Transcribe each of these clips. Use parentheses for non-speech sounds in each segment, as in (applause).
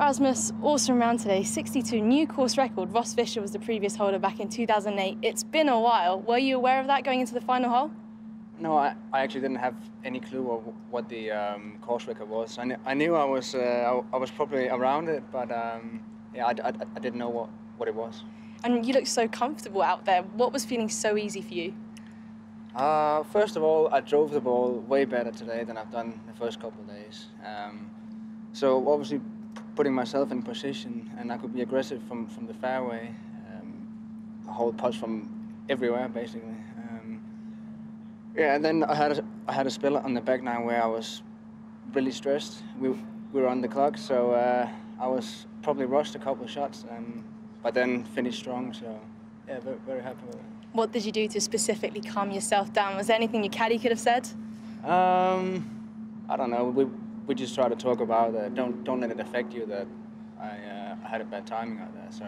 Rasmus, awesome round today. 62 new course record. Ross Fisher was the previous holder back in 2008. It's been a while. Were you aware of that going into the final hole? No, I, I actually didn't have any clue of what the um, course record was. I, kn- I knew I was uh, I, was probably around it, but um, yeah, I, I, I didn't know what, what it was. And you looked so comfortable out there. What was feeling so easy for you? Uh, first of all, I drove the ball way better today than I've done the first couple of days. Um, so obviously, putting myself in position, and I could be aggressive from, from the fairway, um, hold putts from everywhere basically. Um, yeah, and then I had a, I had a spell on the back nine where I was really stressed. We, we were on the clock, so uh, I was probably rushed a couple of shots, um, but then finished strong. So yeah, very, very happy with it. What did you do to specifically calm yourself down? Was there anything your caddy could have said? Um, I don't know. We we just try to talk about uh, don't don't let it affect you that I uh, I had a bad timing out there. So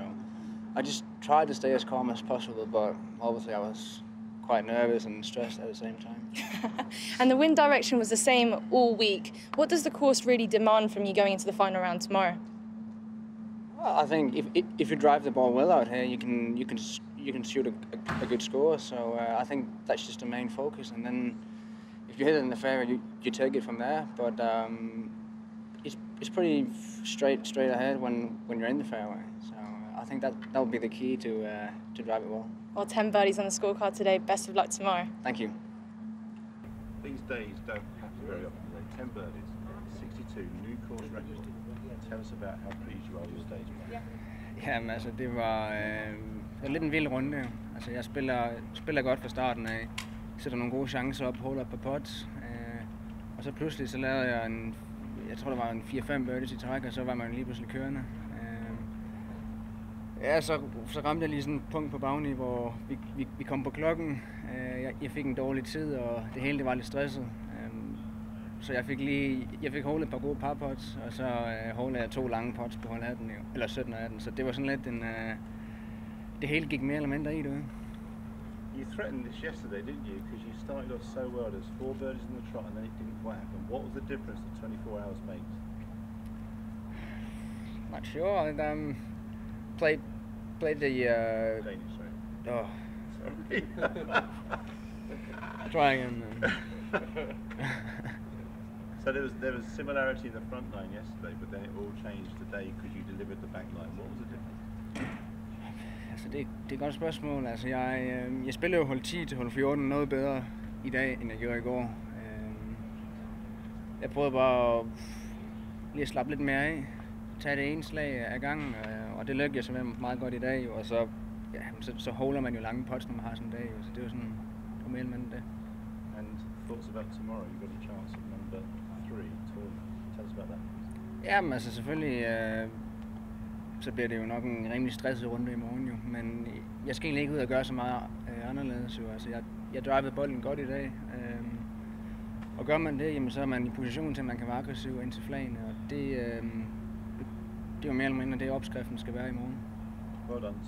I just tried to stay as calm as possible, but obviously I was quite nervous and stressed at the same time. (laughs) and the wind direction was the same all week. What does the course really demand from you going into the final round tomorrow? Well, I think if if- you drive the ball well out here, you can you can you can shoot a, a, a good score. So uh, I think that's just the main focus, and then if you hit it in the fairway, you, you take it from there. But um, it's it's pretty straight straight ahead when, when you're in the fairway. So uh, I think that that would be the key to uh, to drive it well. Well, 10 birdies on the scorecard today. Best of luck tomorrow. Thank you. These days don't happen very often. They're 10 birdies, 62, new course record. Tell us about how pleased you are with your stage play. Jamen altså, det var, øh, det var lidt en vild runde. jo. Altså, jeg spiller, spiller godt fra starten af. Sætter nogle gode chancer op, holder på pot. pots. Øh, og så pludselig så lavede jeg en, jeg tror der var en 4-5 birdies i træk, og så var man lige pludselig kørende. Øh, ja, så, så ramte jeg lige sådan et punkt på bagni, hvor vi, vi, vi kom på klokken. Øh, jeg, jeg fik en dårlig tid, og det hele det var lidt stresset. Øh, så jeg fik lige, jeg fik holdet et par gode parpots, og så øh, holdede jeg to lange pots på hold 18, jo, eller 17 og 18. Så det var sådan lidt en, øh, det hele gik mere eller mindre i det. ikke? You threatened this yesterday, didn't you? Because you started off so well. There was four birdies in the trot, and then it didn't quite happen. What was the difference that 24 hours makes? Not sure. I um, played played the uh, Danish, sorry. oh, Sorry. (laughs) try again. Then. (laughs) so there was there was similarity in the front line yesterday, but then it all changed today because you delivered the back line. What was the difference? Det, det er et godt spørgsmål. Altså jeg, øh, jeg spiller jo hold 10 til hold 14 noget bedre i dag, end jeg gjorde i går. Øh, jeg prøvede bare at lige at slappe lidt mere af. Tage det ene slag af gangen, øh, og det lykkedes jeg med meget godt i dag. Og så, ja, så, så holder man jo lange pots, når man har sådan en dag. Så det er jo sådan, det var mere eller mindre det. And thoughts about tomorrow? You've got a chance at number three tournament. Tell us about that. Jamen altså selvfølgelig, øh, så bliver det jo nok en rimelig stresset runde i morgen jo. Men jeg skal egentlig ikke ud og gøre så meget øh, anderledes jo. Altså jeg, jeg drivede bolden godt i dag. Øh, og gør man det, jamen, så er man i position til, at man kan være aggressiv ind til flagene. Og det, øh, det er jo mere eller mindre det, opskriften skal være i morgen. Hvordan.